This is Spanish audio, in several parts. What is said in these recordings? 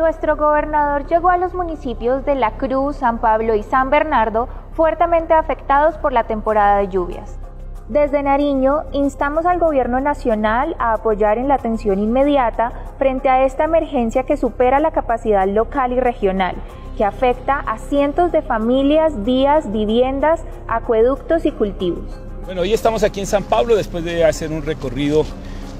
Nuestro gobernador llegó a los municipios de La Cruz, San Pablo y San Bernardo fuertemente afectados por la temporada de lluvias. Desde Nariño instamos al gobierno nacional a apoyar en la atención inmediata frente a esta emergencia que supera la capacidad local y regional, que afecta a cientos de familias, vías, viviendas, acueductos y cultivos. Bueno, hoy estamos aquí en San Pablo después de hacer un recorrido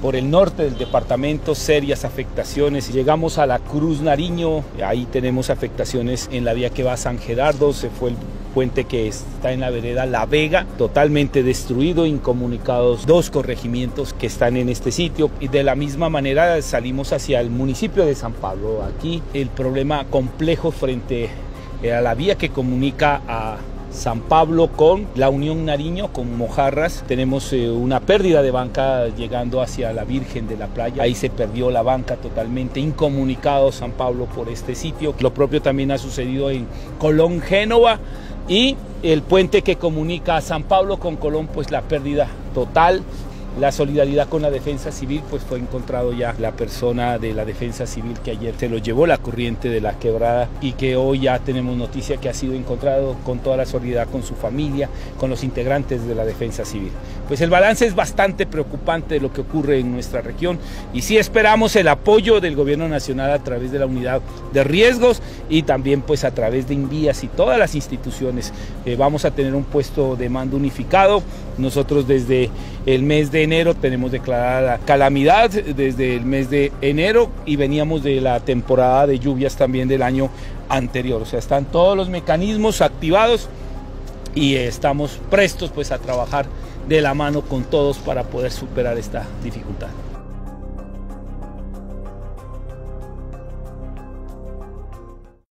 por el norte del departamento, serias afectaciones. Llegamos a la Cruz Nariño, ahí tenemos afectaciones en la vía que va a San Gerardo, se fue el puente que está en la vereda La Vega, totalmente destruido, incomunicados dos corregimientos que están en este sitio y de la misma manera salimos hacia el municipio de San Pablo. Aquí el problema complejo frente a la vía que comunica a San Pablo con la Unión Nariño, con Mojarras. Tenemos eh, una pérdida de banca llegando hacia la Virgen de la Playa. Ahí se perdió la banca totalmente, incomunicado San Pablo por este sitio. Lo propio también ha sucedido en Colón, Génova. Y el puente que comunica a San Pablo con Colón, pues la pérdida total la solidaridad con la defensa civil, pues fue encontrado ya la persona de la defensa civil que ayer se lo llevó la corriente de la quebrada y que hoy ya tenemos noticia que ha sido encontrado con toda la solidaridad con su familia, con los integrantes de la defensa civil. Pues el balance es bastante preocupante de lo que ocurre en nuestra región y sí esperamos el apoyo del gobierno nacional a través de la unidad de riesgos y también pues a través de Invías y todas las instituciones. Eh, vamos a tener un puesto de mando unificado. Nosotros desde el mes de enero tenemos declarada calamidad desde el mes de enero y veníamos de la temporada de lluvias también del año anterior. O sea, están todos los mecanismos activados y estamos prestos pues a trabajar de la mano con todos para poder superar esta dificultad.